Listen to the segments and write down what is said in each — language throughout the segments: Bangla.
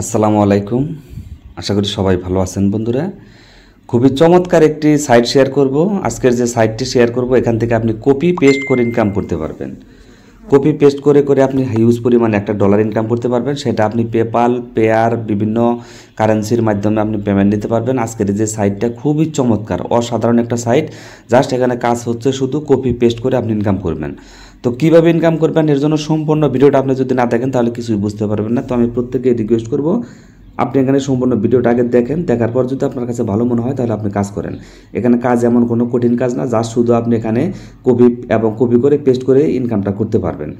আসসালামু আলাইকুম। আশা করি সবাই ভালো আছেন বন্ধুরা। খুবই চমৎকার একটি সাইট শেয়ার করব। আজকের যে সাইটটি শেয়ার করব, এখান থেকে আপনি কপি পেস্ট করে ইনকাম করতে পারবেন। কপি পেস্ট করে করে আপনি হিউজ পরিমাণে একটা ডলার ইনকাম করতে পারবেন। সেটা আপনি পেপাল, পেয়ার, বিভিন্ন কারেন্সির মাধ্যমে আপনি পেমেন্ট নিতে পারবেন। আজকের যে সাইটটা খুবই চমৎকার, অসাধারণ একটা সাইট। জাস্ট এখানে কাজ হচ্ছে শুধু কপি পেস্ট করে আপনি ইনকাম করবেন। তো কীভাবে ইনকাম করবেন এর জন্য সম্পূর্ণ ভিডিওটা আপনি যদি না দেখেন, তাহলে কিছুই বুঝতে পারবেন না। তো আমি প্রত্যেকে রিকোয়েস্ট করব, আপনি এখানে সম্পূর্ণ ভিডিওটা আগে দেখেন, দেখার পর যদি আপনার কাছে ভালো মনে হয়, তাহলে আপনি কাজ করেন। এখানে কাজ এমন কোনো কঠিন কাজ না যা শুধু আপনি এখানে কপি এবং কপি করে পেস্ট করে ইনকামটা করতে পারবেন।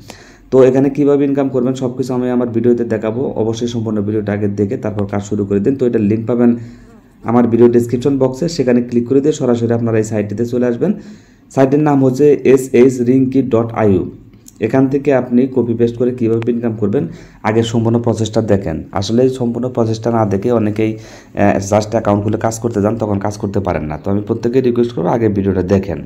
তো এখানে কীভাবে ইনকাম করবেন সব কিছু আমি আমার ভিডিওতে দেখাবো। অবশ্যই সম্পূর্ণ ভিডিওটা আগে দেখে তারপর কাজ শুরু করে দিন। তো এটা লিঙ্ক পাবেন আমার ভিডিও ডিসক্রিপশন বক্সে সেখানে ক্লিক করে দিয়ে সরাসরি আপনারা এই সাইটটিতে চলে আসবেন। সাইটের নাম হচ্ছে S H Rinki dot IU এখান থেকে আপনি কপি পেস্ট করে কীভাবে ইনকাম করবেন, আগে সম্পূর্ণ প্রসেসটা দেখেন। আসলে সম্পূর্ণ প্রসেসটা না দেখে অনেকেই জাস্ট অ্যাকাউন্ট খুলে কাজ করতে যান, তখন কাজ করতে পারেন না। তো আমি প্রত্যেকেই রিকোয়েস্ট করব আগে ভিডিওটা দেখেন।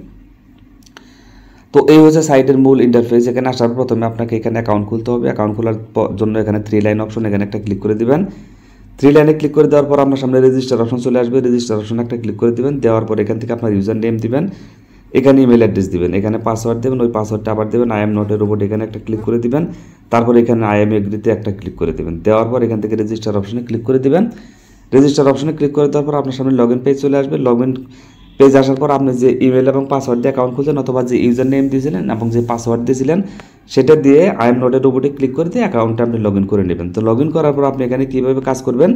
তো এই হচ্ছে সাইটের মূল ইন্টারফেস এখানে আসার প্রথমে আপনাকে এখানে অ্যাকাউন্ট খুলতে হবে। অ্যাকাউন্ট খোলার জন্য এখানে থ্রি লাইন অপশন এখানে একটা ক্লিক করে দিবেন। থ্রি লাইনে ক্লিক করে দেওয়ার পর আপনার সামনে রেজিস্টার অপশন চলে আসবে। রেজিস্টার অপশন একটা ক্লিক করে দিবেন। দেওয়ার পর এখান থেকে আপনার ইউজার নেম দিবেন। এখানে ইমেল অ্যাড্রেস দিবেন, এখানে পাসওয়ার্ড দেবেন, ওই পাসওয়ার্ডটা আবার দেবেন আই এম নটের রোবট এখানে একটা ক্লিক করে দিবেন, তারপর এখানে আই এম এগ্রিতে একটা ক্লিক করে দিবেন, দেওয়ার পর এখান থেকে রেজিস্টার অপশনে ক্লিক করে দিবেন রেজিস্টার অপশনে ক্লিক করে দেওয়ার পর আপনার সামনে লগ ইন পেজ চলে আসবে লগ ইন পেজ আসার পর আপনি যে ইমেল এবং পাসওয়ার্ড দিয়ে অ্যাকাউন্ট খুলছেন অথবা যে ইউজার নেম দিয়েছিলেন এবং যে পাসওয়ার্ড দিয়েছিলেন, সেটা দিয়ে আই এম নটের রোবটে ক্লিক করে দিয়ে অ্যাকাউন্টটা আপনি লগ ইন করে নেবেন। তো লগ ইন করার পর আপনি এখানে কীভাবে কাজ করবেন,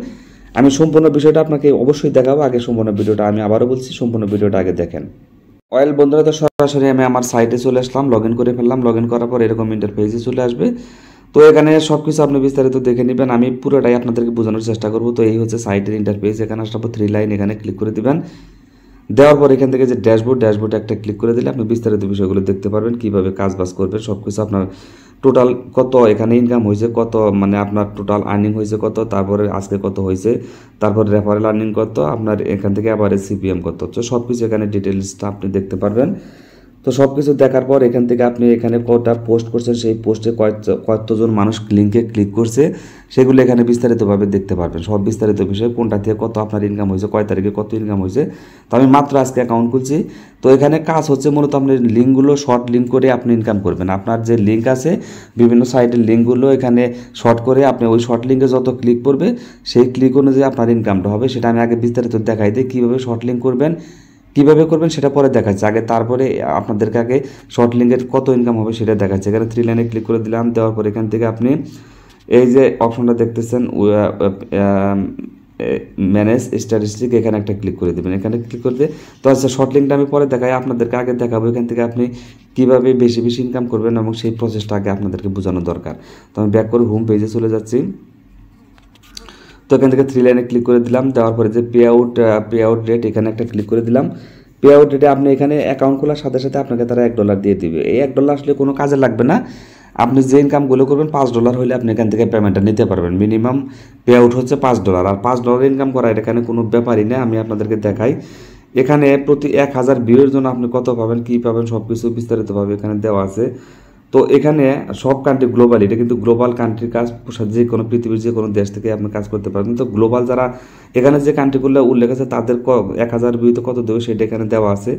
আমি সম্পূর্ণ বিষয়টা আপনাকে অবশ্যই দেখাবো, আগে সম্পূর্ণ ভিডিওটা আমি আবারও বলছি, সম্পূর্ণ ভিডিওটা আগে দেখেন। অয়েল বন্ধুরা, তো সরাসরি আমি আমার সাইটে চলে আসলাম লগ করে ফেললাম। লগ করার পর এরকম ইন্টারফেসে চলে আসবে। তো এখানে সব কিছু আপনি বিস্তারিত দেখে নেবেন। আমি পুরোটাই আপনাদেরকে বোঝানোর চেষ্টা করব। তো এই হচ্ছে সাইটের ইন্টারফেস এখানে আসার পর থ্রি লাইন এখানে ক্লিক করে দিবেন। দেওয়ার পর এখান থেকে যে ড্যাশবোর্ড ড্যাশবোর্ড একটা ক্লিক করে দিলে আপনি বিস্তারিত বিষয়গুলো দেখতে পারবেন। কীভাবে কাজ বাজ করবেন সব কিছু আপনার টোটাল কত এখানে ইনকাম হয়েছে, কত মানে আপনার টোটাল আর্নিং হয়েছে কত, তারপরে আজকে কত হয়েছে, তারপর রেফারেল আর্নিং কত, আপনার এখান থেকে আবার সিপিএম কত হচ্ছে সব কিছু এখানে ডিটেলসটা আপনি দেখতে পারবেন। তো সব কিছু দেখার পর এখান থেকে আপনি এখানে কটা পোস্ট করছেন, সেই পোস্টে কতজন মানুষ লিঙ্কে ক্লিক করছে। সেগুলো এখানে বিস্তারিতভাবে দেখতে পারবেন। সব বিস্তারিত বিষয়ে কোনটা থেকে কত আপনার ইনকাম হয়েছে, কয় তারিখে কত ইনকাম হয়েছে। তো আমি মাত্র আজকে অ্যাকাউন্ট খুলছি। তো এখানে কাজ হচ্ছে মূলত আপনি লিঙ্কগুলো শর্ট লিঙ্ক করে আপনি ইনকাম করবেন। আপনার যে লিঙ্ক আছে, বিভিন্ন সাইটের লিঙ্কগুলো এখানে শর্ট করে আপনি ওই শর্ট লিঙ্কে যত ক্লিক করবে, সেই ক্লিক অনুযায়ী আপনার ইনকামটা হবে। সেটা আমি আগে বিস্তারিত দেখাই দিই, কীভাবে শর্ট লিঙ্ক করবেন। কীভাবে করবেন সেটা পরে দেখাচ্ছে। আগে তারপরে আপনাদেরকে আগে শর্ট লিঙ্কের কত ইনকাম হবে সেটা দেখাচ্ছে। এখানে থ্রি লাইনে ক্লিক করে দিলাম, দেওয়ার পর এখান থেকে আপনি এই যে অপশনটা দেখতেছেন ম্যানেজ স্ট্যাটিস্টিক এখানে একটা ক্লিক করে দেবেন। এখানে ক্লিক করতে তো আচ্ছা শর্ট লিঙ্কটা আমি পরে দেখাই, আপনাদেরকে আগে দেখাবো এখান থেকে আপনি কীভাবে বেশি বেশি ইনকাম করবেন এবং সেই প্রসেসটা আগে আপনাদেরকে বোঝানো দরকার। তো আমি ব্যাক করে হোম পেজে চলে যাচ্ছি। তো এখান থেকে থ্রি লাইনে ক্লিক করে দিলাম। দেওয়ার পরে যে pay out pay out rate এখানে একটা ক্লিক করে দিলাম। পে আউট রেটে আপনি এখানে অ্যাকাউন্ট খোলার সাথে সাথে আপনাকে তারা এক ডলার দিয়ে দিবে। এই এক ডলার আসলে কোনো কাজে লাগবে না। আপনি যে ইনকামগুলো করবেন, পাঁচ ডলার হলে আপনি এখান থেকে পেমেন্টটা নিতে পারবেন। মিনিমাম পে আউট হচ্ছে পাঁচ ডলার আর পাঁচ ডলার ইনকাম করা এখানে কোনো ব্যাপারই না আমি আপনাদেরকে দেখাই। এখানে প্রতি এক হাজার ভিউয়ের জন্য আপনি কত পাবেন, কী পাবেন সব কিছু বিস্তারিতভাবে এখানে দেওয়া আছে। তো এখানে সব কান্ট্রি গ্লোবাল এটা কিন্তু গ্লোবাল কান্ট্রির কাজ যে কোনো পৃথিবীর যে কোনো দেশ থেকে আপনি কাজ করতে পারবেন। তো গ্লোবাল যারা, এখানে যে কান্ট্রিগুলো উল্লেখ আছে, তাদের এক হাজার ভিউতে কত দেবে সেটা এখানে দেওয়া আছে।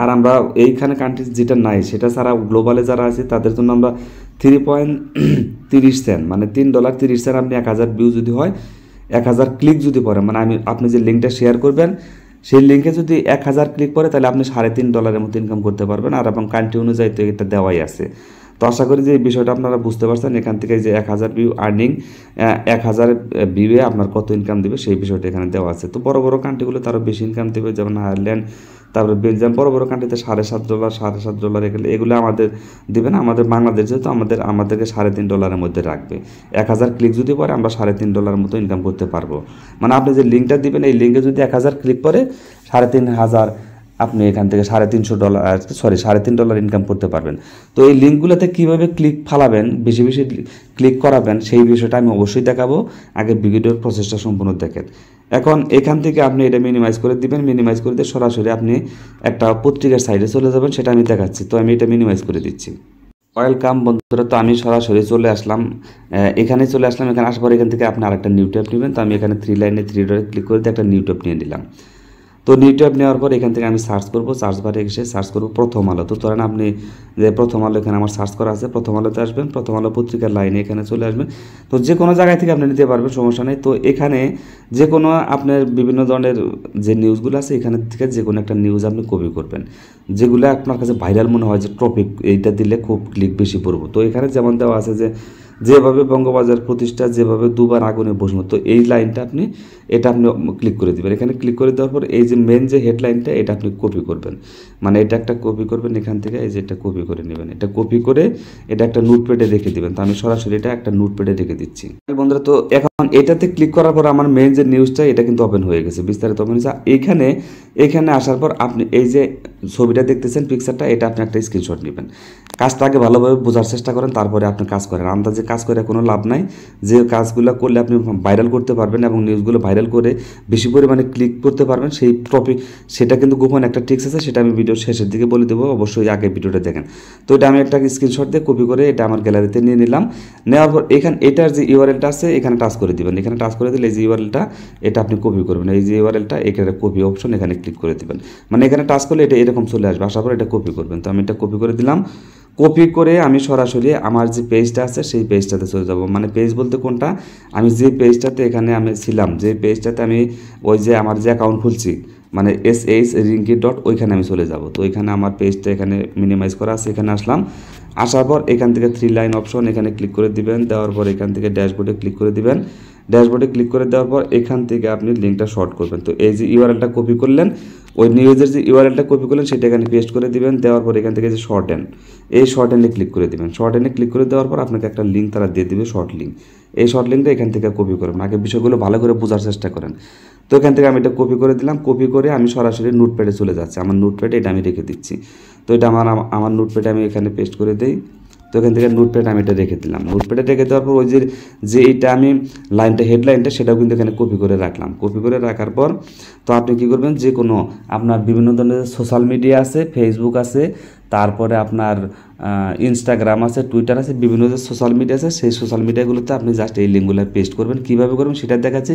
আর আমরা এইখানে কান্ট্রি যেটা নাই, সেটা ছাড়া গ্লোবালে যারা আছে, তাদের জন্য আমরা থ্রি পয়েন্ট তিরিশ সেন্ট মানে তিন ডলার তিরিশ সেন্ট আপনি এক হাজার ভিউ যদি হয়, এক হাজার ক্লিক যদি পড়ে মানে আমি, আপনি যে লিঙ্কটা শেয়ার করবেন, সেই লিঙ্কে যদি এক হাজার ক্লিক করে তাহলে আপনি সাড়ে তিন ডলারের মতো ইনকাম করতে পারবেন। আর এবং কান্ট্রি অনুযায়ী তো এটা দেওয়াই আছে। আশা করি যে এই বিষয়টা আপনারা বুঝতে পারছেন, এখান থেকে যে এক হাজার ভিউ আর্নিং এক হাজার ভিউয়ে আপনার কত ইনকাম দেবে সেই বিষয়টা এখানে দেওয়া আছে। তো বড় বড় কান্ট্রিগুলো তারও বেশি ইনকাম দেবে, যেমন আয়ারল্যান্ড তারপরে বেলজিয়াম বড় বড় কান্ট্রিতে সাড়ে সাত ডলার সাড়ে সাত ডলার এগুলো এগুলো আমাদের দেবে না, আমাদের বাংলাদেশ যেহেতু আমাদের, আমাদেরকে সাড়ে তিন ডলারের মধ্যে রাখবে। এক হাজার ক্লিক যদি পরে আমরা সাড়ে তিন ডলারের মতো ইনকাম করতে পারব। মানে আপনি যে লিঙ্কটা দিবেন, এই লিঙ্কে যদি এক হাজার ক্লিক করে সাড়ে তিন হাজার আপনি এখান থেকে সাড়ে তিনশো ডলার সরি সাড়ে তিন ডলার ইনকাম করতে পারবেন। তো এই লিঙ্কগুলোতে কীভাবে ক্লিক ফালাবেন, বেশি বেশি ক্লিক করাবেন, সেই বিষয়টা আমি অবশ্যই দেখাবো। আগে ভিডিওর প্রসেসটা সম্পূর্ণ দেখেন। এখন এখান থেকে আপনি এটা মিনিমাইজ করে দিবেন মিনিমাইজ করে দিয়ে সরাসরি আপনি একটা পত্রিকার সাইডে চলে যাবেন, সেটা আমি দেখাচ্ছি। তো আমি এটা মিনিমাইজ করে দিচ্ছি। ওয়েলকাম বন্ধুরা, তো আমি সরাসরি চলে আসলাম। এখানে চলে আসলাম, এখানে আসবার এখান থেকে আপনি আরেকটা নিউ নেবেন। তো আমি এখানে থ্রি লাইনে থ্রি ডটে ক্লিক করে দিয়ে একটা নিউ ট্যাব নিয়ে নিলাম। তো ট্যাব নেওয়ার পর এখান থেকে আমি সার্চ করব সার্চ বারে এসে সার্চ করব প্রথম আলো। তো ধরেন আপনি যে প্রথম আলো এখানে আমার সার্চ করা আছে, প্রথম আলোতে আসবেন, প্রথম আলো পত্রিকার লাইনে এখানে চলে আসবেন। তো যে কোনো জায়গায় থেকে আপনি নিতে পারবেন, সমস্যা নেই। তো এখানে যে কোনো আপনার বিভিন্ন ধরনের যে নিউজগুলো আছে, এখানে থেকে যে কোনো একটা নিউজ আপনি কপি করবেন। যেগুলো আপনার কাছে ভাইরাল মনে হয় যে টপিক এইটা দিলে খুব ক্লিক বেশি পড়ব। তো এখানে যেমন দেওয়া আছে যে যেভাবে বঙ্গবাজার প্রতিষ্ঠা, যেভাবে দুবার আগুনে বসুন তো এই লাইনটা আপনি, এটা আপনি ক্লিক করে দেবেন। এখানে ক্লিক করে দেওয়ার পর এই যে মেন যে হেডলাইনটা এটা আপনি কপি করবেন। মানে এটা একটা কপি করবেন এখান থেকে, এই যে এটা কপি করে নেবেন। এটা কপি করে এটা একটা নোটপ্যাডে রেখে দিবেন। তো আমি সরাসরি এটা একটা নোটপ্যাডে রেখে দিচ্ছি। বন্ধুরা, তো এখন এটাতে ক্লিক করার পর আমার মেন যে নিউজটা এটা কিন্তু ওপেন হয়ে গেছে। বিস্তারিত ওপেন হয়েছে। এইখানে এখানে আসার পর আপনি এই যে ছবিটা দেখতেছেন পিকচারটা এটা আপনি একটা স্ক্রিনশট নেবেন। কাজটা আগে ভালোভাবে বোঝার চেষ্টা করেন, তারপরে আপনি কাজ করেন। আন্দাজে কাজ করে কোনো লাভ নাই। যে কাজগুলো করলে আপনি ভাইরাল করতে পারবেন এবং নিউজগুলো ভাইরাল করে বেশি পরিমাণে ক্লিক করতে পারবেন, সেই টপিক সেটা কিন্তু গোপন একটা টিক্স আছে, সেটা আমি ভিডিওর শেষের দিকে বলে দেবো, অবশ্যই আগে ভিডিওটা দেখেন। তো এটা আমি একটা স্ক্রিনশট দিয়ে কপি করে এটা আমার গ্যালারিতে নিয়ে নিলাম। নেওয়ার পর এখানে এটার যে ইউআরএলটা আছে, এখানে টাচ করে দিবেন। এখানে টাচ করে দিলে এই যে ইউআরএলটা এটা আপনি কপি করবেন। এই যে ইউআরএলটা এখানে কপি অপশন এখানে ক্লিক করে দিবেন। মানে এখানে টাচ করলে এটা এরকম চলে আসবে। আসার পর এটা কপি করবেন। তো আমি এটা কপি করে দিলাম। কপি করে আমি সরাসরি আমার যে পেজটা আছে, সেই পেজটাতে চলে যাব। মানে পেজ বলতে কোনটা? আমি যে পেজটাতে এখানে আমি ছিলাম, যে পেজটাতে আমি ওই যে আমার যে অ্যাকাউন্ট খুলছি মানে এস এইচ রিঙ্কি ডট ওইখানে আমি চলে যাব। তো ওইখানে আমার পেজটা এখানে মিনিমাইজ করা আছে, এখানে আসলাম। আসার পর এখান থেকে থ্রি লাইন অপশন এখানে ক্লিক করে দিবেন। দেওয়ার পর এখান থেকে ড্যাশবোর্ডে ক্লিক করে দিবেন। ড্যাশবোর্ডে ক্লিক করে দেওয়ার পর এখান থেকে আপনি লিঙ্কটা শর্ট করবেন। তো এই যে ইউআরএলটা কপি করলেন, ওই নিউজের যে ইউআরএলটা কপি করলেন, সেটা এখানে পেস্ট করে দিবেন। দেওয়ার পর এখান থেকে যে শর্ট এন এই শর্ট এনে ক্লিক করে দিবেন। শর্ট এনে ক্লিক করে দেওয়ার পর আপনাকে একটা লিঙ্ক তারা দিয়ে দিবে শর্ট লিঙ্ক এই শর্ট লিঙ্কটা এখান থেকে কপি করবেন। আগে বিষয়গুলো ভালো করে বোঝার চেষ্টা করেন। তো এখান থেকে আমি এটা কপি করে দিলাম। কপি করে আমি সরাসরি নোটপ্যাডে চলে যাচ্ছি। আমার নোটপ্যাডে এটা আমি রেখে দিচ্ছি। তো এটা আমার আমার নোটপ্যাডে আমি এখানে পেস্ট করে দিই। তো এখান থেকে নোটপ্যাড আমি এটা রেখে দিলাম। নোটপ্যাডে রেখে দেওয়ার পর ওই যে যে এইটা আমি লাইনটা হেডলাইনটা সেটাও কিন্তু এখানে কপি করে রাখলাম। কপি করে রাখার পর তো আপনি কী করবেন? যে কোনো আপনার বিভিন্ন ধরনের সোশ্যাল মিডিয়া আছে ফেসবুক আছে, তারপরে আপনার ইনস্টাগ্রাম আছে টুইটার আছে, বিভিন্ন যে সোশ্যাল মিডিয়া আছে। সেই সোশ্যাল মিডিয়াগুলোতে আপনি জাস্ট এই লিঙ্কগুলো পেস্ট করবেন। কীভাবে করবেন? সেটা দেখাচ্ছি।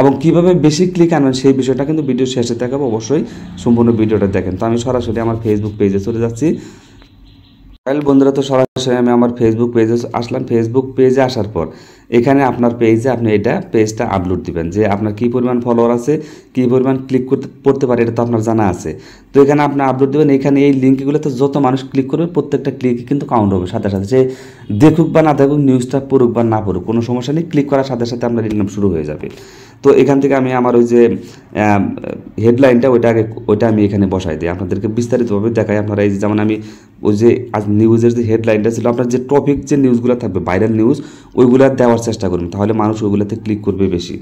এবং কীভাবে বেশি ক্লিক আনবেন সেই বিষয়টা কিন্তু ভিডিও শেষে দেখাবো, অবশ্যই সম্পূর্ণ ভিডিওটা দেখেন। তো আমি সরাসরি আমার ফেসবুক পেজে চলে যাচ্ছি। তাহলে বন্ধুরা, তো সরাসরি আমি আমার ফেসবুক পেজে আসলাম। ফেসবুক পেজে আসার পর এখানে আপনার পেজে আপনি এটা পেজটা আপলোড দিবেন। যে আপনার কী পরিমাণ ফলোয়ার আছে, কী পরিমাণ ক্লিক করতে, পড়তে পারে এটা তো আপনার জানা আছে। তো এখানে আপনি আপলোড দেবেন। এখানে এই লিঙ্কগুলোতে যত মানুষ ক্লিক করবে, প্রত্যেকটা ক্লিকই কিন্তু কাউন্ট হবে। সাথে সাথে যে দেখুক বা না দেখুক নিউজটা পড়ুক বা না পড়ুক, কোনো সমস্যা নেই। ক্লিক করার সাথে সাথে আপনার ইনকাম শুরু হয়ে যাবে। তো এখান থেকে আমি আমার ওই যে হেডলাইনটা ওইটা আগে ওইটা আমি এখানে বসাই দিই। আপনাদেরকে বিস্তারিতভাবে দেখাই। আপনারা এই যেমন আমি ওই যে আজ নিউজের যে হেডলাইনটা ছিল, আপনার যে টপিক যে নিউজগুলো থাকবে ভাইরাল নিউজ ওইগুলো দেওয়ার চেষ্টা করুন। তাহলে মানুষ ওইগুলোতে ক্লিক করবে বেশি।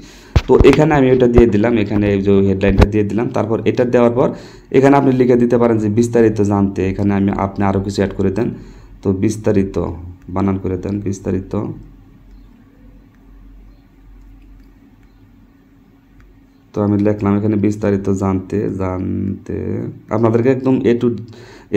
তো এখানে আমি ওটা দিয়ে দিলাম। এখানে যে হেডলাইনটা দিয়ে দিলাম। তারপর এটা দেওয়ার পর এখানে আপনি লিখে দিতে পারেন যে বিস্তারিত জানতে। এখানে আমি, আপনি আরও কিছু অ্যাড করে দেন। তো বিস্তারিত, বানান করে দেন বিস্তারিত। তো আমি লিখলাম এখানে বিস্তারিত জানতে জানতে। আপনাদেরকে একদম A to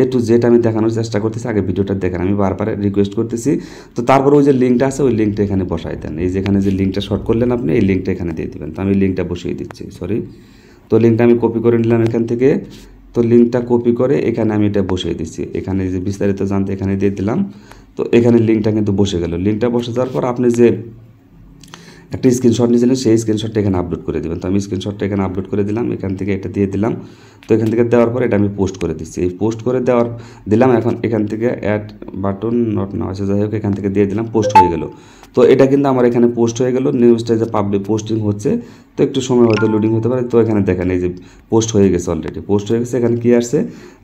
A to Z আমি দেখানোর চেষ্টা করতেছি, আগে ভিডিওটা দেখেন। আমি বারবার রিকোয়েস্ট করতেছি। তো তারপর ওই যে লিঙ্কটা আছে, ওই লিঙ্কটা এখানে বসাই দেন। এই যেখানে যে লিঙ্কটা শর্ট করলেন আপনি, এই লিঙ্কটা এখানে দিয়ে দেবেন। তো আমি লিঙ্কটা বসিয়ে দিচ্ছি সরি তো লিঙ্কটা আমি কপি করে নিলাম এখান থেকে। তো লিঙ্কটা কপি করে এখানে আমি এটা বসিয়ে দিচ্ছি। এখানে যে বিস্তারিত জানতে এখানে দিয়ে দিলাম। তো এখানে লিঙ্কটা কিন্তু বসে গেল। লিঙ্কটা বসে যাওয়ার পর আপনি যে একটা স্ক্রিনশট নিয়েছিলেন, সেই স্ক্রিনশটটা এখানে আপলোড করে দেবেন। তো আমি স্ক্রিনশটটা এখানে আপলোড করে দিলাম, এখান থেকে এটা দিয়ে দিলাম। তো এখান থেকে দেওয়ার পর এটা আমি পোস্ট করে দিচ্ছি। এই পোস্ট করে দেওয়ার, দিলাম, এখন এখান থেকে অ্যাড বাটন নট না আছে যাই হোক, এখান থেকে দিয়ে দিলাম পোস্ট হয়ে গেল। তো এটা কিন্তু আমার এখানে পোস্ট হয়ে গেল নিউজটা যে পাবলিক পোস্টিং হচ্ছে তো একটু সময় হয়তো লোডিং হতে পারে। তো এখানে দেখেন এই যে পোস্ট হয়ে গেছে অলরেডি পোস্ট হয়ে গেছে, এখানে কী আসছে?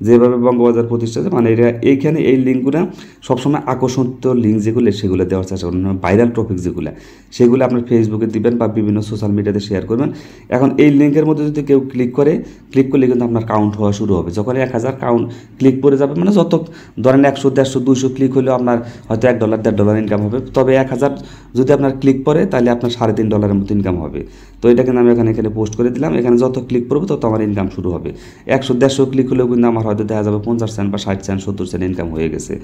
যেভাবে বঙ্গবাজার প্রতিষ্ঠা মানে এটা এইখানে এই লিঙ্কগুলো সবসময় আকর্ষণীয় লিঙ্ক যেগুলো, সেগুলো দেওয়ার চেষ্টা করবেন ভাইরাল টপিক যেগুলো, সেগুলো আপনার ফেসবুকে দিবেন বা বিভিন্ন সোশ্যাল মিডিয়াতে শেয়ার করবেন। এখন এই লিঙ্কের মধ্যে যদি কেউ ক্লিক করে ক্লিক করলে কিন্তু আপনার কাউন্ট হওয়া শুরু হবে। যখন এক হাজার কাউন্ট ক্লিক পড়ে যাবে মানে যত ধরেন একশো, দেড়শো দুশো ক্লিক হলেও আপনার হয়তো এক ডলার দেড় ডলার ইনকাম হবে। তবে এক হাজার যদি আপনার ক্লিক পড়ে, তাহলে আপনার সাড়ে তিন ডলারের মতো ইনকাম হবে। তো এটা কিন্তু আমি এখানে এখানে পোস্ট করে দিলাম। এখানে যত ক্লিক করব তত আমার ইনকাম শুরু হবে। একশো দেড়শো ক্লিক হলেও কিন্তু আমার হয়তো দেখা যাবে পঞ্চাশ সেন্ট বা ষাট সেন্ট সত্তর সেন্ট ইনকাম হয়ে গেছে।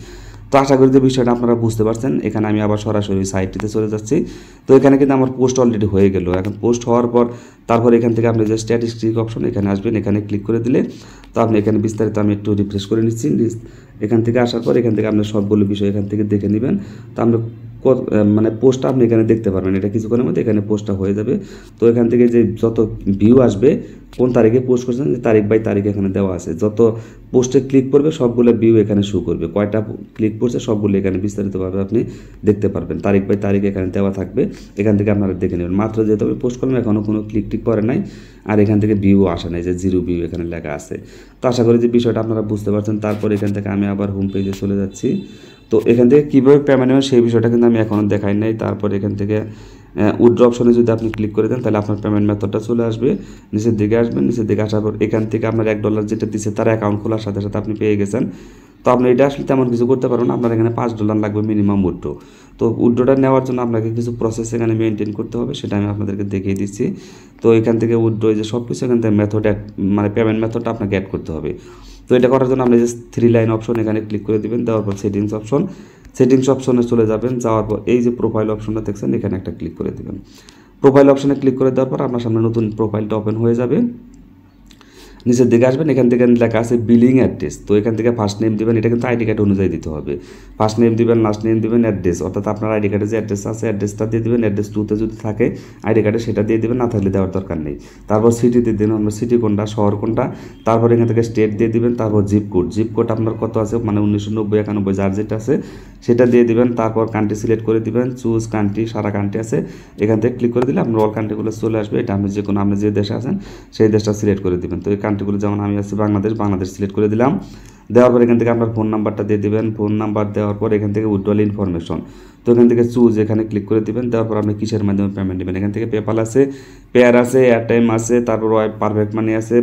তো আশা করি যে বিষয়টা আপনারা বুঝতে পারছেন। এখানে আমি আবার সরাসরি সাইটটিতে চলে যাচ্ছি। তো এখানে কিন্তু আমার পোস্ট অলরেডি হয়ে গেল। এখন পোস্ট হওয়ার পর তারপর এখান থেকে আপনি যে স্ট্যাটিস্টিক অপশন এখানে আসবেন, এখানে ক্লিক করে দিলে তো আপনি এখানে বিস্তারিত আমি একটু রিফ্রেশ করে নিচ্ছি। এখান থেকে আসার পর এখান থেকে আপনি সবগুলো বিষয় এখান থেকে দেখে নেবেন। তো কত মানে পোস্টটা আপনি এখানে দেখতে পারবেন। এটা কিছুক্ষণের মধ্যে এখানে পোস্টটা হয়ে যাবে। তো এখান থেকে যে যত ভিউ আসবে, কোন তারিখে পোস্ট করছেন, যে তারিখ বাই তারিখ এখানে দেওয়া আছে। যত পোস্টে ক্লিক করবে, সবগুলো ভিউ এখানে শো করবে। কয়টা ক্লিক করছে, সবগুলো এখানে বিস্তারিতভাবে আপনি দেখতে পারবেন। তারিখ বাই তারিখ এখানে দেওয়া থাকবে। এখান থেকে আপনারা দেখে নেবেন। মাত্র যেহেতু আমি পোস্ট করলাম এখনও কোনো ক্লিক টিক করে নাই। আর এখান থেকে ভিউ আসে নাই, যে জিরো ভিউ এখানে লেখা আছে। তো আশা করি যে বিষয়টা আপনারা বুঝতে পারছেন। তারপর এখান থেকে আমি আবার হোম পেজে চলে যাচ্ছি। তো এখান থেকে কীভাবে পেমেন্ট হবে সেই বিষয়টা কিন্তু আমি এখনও দেখাই নাই। তারপর এখান থেকে উইড্রো অপশনে যদি আপনি ক্লিক করে দেন, তাহলে আপনার পেমেন্ট মেথডটা চলে আসবে। নিচের দিকে আসবেন, নিচের দিকে আসার পর এখান থেকে আপনার এক ডলার যেটা দিচ্ছে তার অ্যাকাউন্ট খোলার সাথে সাথে আপনি পেয়ে গেছেন। তো আপনি এটা আসলে তেমন কিছু করতে পারবেন আপনার এখানে পাঁচ ডলার লাগবে মিনিমাম উইড্রো তো উইড্রোটা নেওয়ার জন্য আপনাকে কিছু প্রসেস এখানে মেনটেন করতে হবে, সেটা আমি আপনাদেরকে দেখিয়ে দিচ্ছি। তো এখান থেকে উইড্রো যে সব কিছু এখান থেকে মেথড মানে পেমেন্ট মেথডটা আপনাকে অ্যাড করতে হবে। তো এটা করার জন্য আপনি যে থ্রি লাইন অপশন এখানে ক্লিক করে দেবেন, দেওয়ার পর সেটিংস অপশন সেটিংস অপশনে চলে যাবেন, যাওয়ার পর এই যে প্রোফাইল অপশনটা দেখছেন, এখানে একটা ক্লিক করে দেবেন। প্রোফাইল অপশনে ক্লিক করে দেওয়ার পর আপনার সামনে নতুন প্রোফাইলটা ওপেন হয়ে যাবে। নিচের দিকে আসবেন, এখান থেকে লেখা আছে বিলিং অ্যাড্রেস তো এখান থেকে ফার্স্ট নেম দিবেন, এটা কিন্তু আইডি কার্ড অনুযায়ী দিতে হবে। ফার্স্ট নেম দিবেন লাস্ট নেম দিবেন অ্যাড্রেস অর্থাৎ আপনার আইডি কার্ডে যে অ্যাড্রেস আছে অ্যাড্রেসটা দিয়ে দিবেন অ্যাড্রেস টুতে যদি থাকে, আইডি কার্ডে সেটা দিয়ে দেবেন, না থাকলে দেওয়ার দরকার নেই। তারপর সিটি দিয়ে দিবেন আপনার সিটি কোনটা, শহর কোনটা, তারপর এখান থেকে স্টেট দিয়ে দিবেন, তারপর জিপ কোড জিপ কোড আপনার কত আছে? মানে উনিশশো নব্বই, একানব্বই, যার যেটা আছে, সেটা দিয়ে দিবেন। তারপর কান্ট্রি সিলেক্ট করে দিবেন চুজ কান্ট্রি সারা কান্ট্রি আছে। এখান থেকে ক্লিক করে দিলে আপনার অল কান্ট্রিগুলো চলে আসবে। এটা আপনি যে কোনো আপনি যে দেশে আছেন, সেই দেশটা সিলেক্ট করে দিবেন। তো এই কান্ট্রিগুলো যেমন আমি আছি, বাংলাদেশ বাংলাদেশ সিলেক্ট করে দিলাম। দেওয়ার পর এখান থেকে আপনার ফোন নাম্বারটা দিয়ে দেবেন। ফোন নাম্বার দেওয়ার পর এখান থেকে উইড্রল ইনফরমেশন তো এখান থেকে চুজ এখানে ক্লিক করে দেবেন। দেওয়ার পর আপনি কিসের মাধ্যমে পেমেন্ট দেবেন? এখান থেকে পেপাল আছে পেয়ার আছে এয়ারটাইম আছে, তারপর পারফেক্ট মানি আছে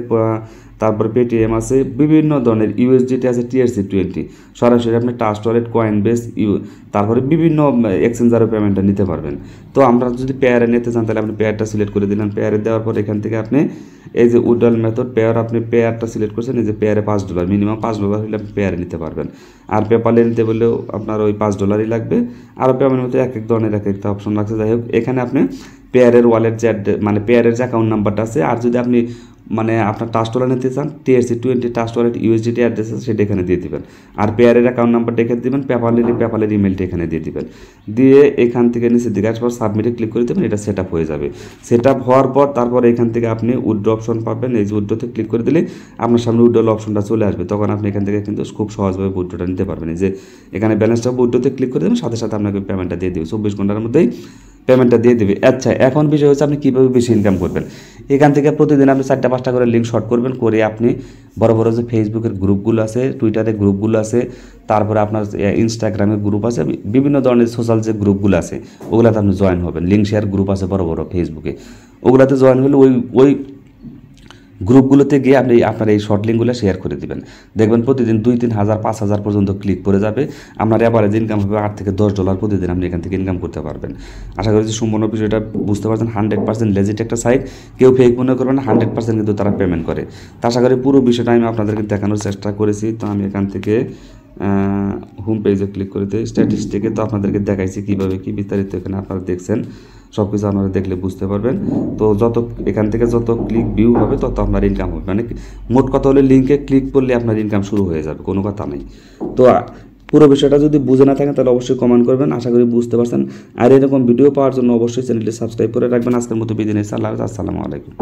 তারপর পেটিএম আছে, বিভিন্ন ধরনের ইউএসডিটি আছে টিআরসি টোয়েন্টি সরাসরি আপনি টাস্ট ওয়ালেট কয়েন বেস ইউ তারপরে বিভিন্ন এক্সচেঞ্জারও পেমেন্টটা নিতে পারবেন। তো আমরা যদি পেয়ারে নিতে চান, তাহলে আপনি পেয়ারটা সিলেক্ট করে দিলেন। পেয়ারে দেওয়ার পর এখান থেকে আপনি এই যে উডল মেথড পেয়ার আপনি পেয়ারটা সিলেক্ট করছেন, এই যে পেয়ারে পাঁচ ডলার মিনিমাম পাঁচ ডলার হলে আপনি পেয়ারে নিতে পারবেন। আর পেপালে নিতে বললেও আপনার ওই পাঁচ ডলারই লাগবে। আর পেমেন্টের মধ্যে এক এক ধরনের এক একটা অপশন রাখছে যাই হোক, এখানে আপনি পেয়ারের ওয়ালেট যে মানে পেয়ারের যে অ্যাকাউন্ট নাম্বারটা আছে, আর যদি আপনি মানে আপনার টাস্ট ওয়ালেট নিতে চান TSC twenty Trust wallet USDT address আছে, সেটা এখানে দিয়ে দিবেন। আর পেয়ারের অ্যাকাউন্ট নাম্বারটা এখানে দিবেন পেপালের পেপালের ইমেলটা এখানে দিয়ে দিবেন। দিয়ে এখান থেকে নিচে দিকে আসবার সাবমিটে ক্লিক করে দেবেন, এটা সেট আপ হয়ে যাবে। সেট হওয়ার পর তারপর এখান থেকে আপনি উইড্রো অপশন পাবেন। এই যে উইড্রোতে ক্লিক করে দিলে আপনার সামনে উইড্রোল অপশনটা চলে আসবে। তখন আপনি এখান থেকে কিন্তু খুব সহজভাবে উইড্রোটা নিতে পারবেন। যে এখানে ব্যালেন্সটা উইড্রোতে ক্লিক করে দেবেন, সাথে সাথে আপনাকে পেমেন্টটা দিয়ে দেবে। চব্বিশ ঘণ্টার মধ্যেই পেমেন্টটা দিয়ে দেবে। আচ্ছা এখন বিষয় হচ্ছে আপনি কীভাবে বেশি ইনকাম করবেন? এখান থেকে প্রতিদিন আপনি চারটা, পাঁচটা করে লিঙ্ক শর্ট করবেন, করে আপনি বড় বড় যে ফেসবুকের গ্রুপগুলো আছে টুইটারে গ্রুপগুলো আছে, তারপরে আপনার ইনস্টাগ্রামে গ্রুপ আছে, বিভিন্ন ধরনের সোশ্যাল যে গ্রুপগুলো আছে, ওগুলাতে আপনি জয়েন হবেন। লিঙ্ক শেয়ার গ্রুপ আছে বড় বড় ফেসবুকে ওগুলাতে জয়েন হলে ওই ওই গ্রুপগুলোতে গিয়ে আপনি আপনার এই শর্ট লিঙ্কগুলো শেয়ার করে দিবেন। দেখবেন প্রতিদিন দুই তিন হাজার, পাঁচ হাজার পর্যন্ত ক্লিক করে যাবে। আপনার অ্যাভারেজ ইনকাম হবে আট থেকে দশ ডলার প্রতিদিন আপনি এখান থেকে ইনকাম করতে পারবেন। আশা করি যে সম্পূর্ণ বিষয়টা বুঝতে পারছেন। হান্ড্রেড পার্সেন্ট লেজিট একটা সাইট কেউ ফেক মনে করবে না হান্ড্রেড পার্সেন্ট কিন্তু তারা পেমেন্ট করে। তা আশা করি পুরো বিষয়টা আমি আপনাদেরকে দেখানোর চেষ্টা করেছি। তো আমি এখান থেকে হোম পেজে ক্লিক করে দিই। স্ট্যাটিস্টিকে তো আপনাদেরকে দেখাইছি কীভাবে কী বিস্তারিত এখানে আপনারা দেখছেন। সব কিছু আপনারা দেখলে বুঝতে পারবেন। তো যত এখান থেকে যত ক্লিক ভিউ হবে, তত আপনার ইনকাম হবে। মানে মোট কথা হলে লিঙ্কে ক্লিক করলে আপনার ইনকাম শুরু হয়ে যাবে, কোনো কথা নেই। তো পুরো বিষয়টা যদি বুঝে না থাকেন তাহলে অবশ্যই কমেন্ট করবেন। আশা করি বুঝতে পারছেন। আর এরকম ভিডিও পাওয়ার জন্য অবশ্যই চ্যানেলটি সাবস্ক্রাইব করে রাখবেন। আজকের মতো বিদিন সাল্লাহ আসসালামু আলাইকুম।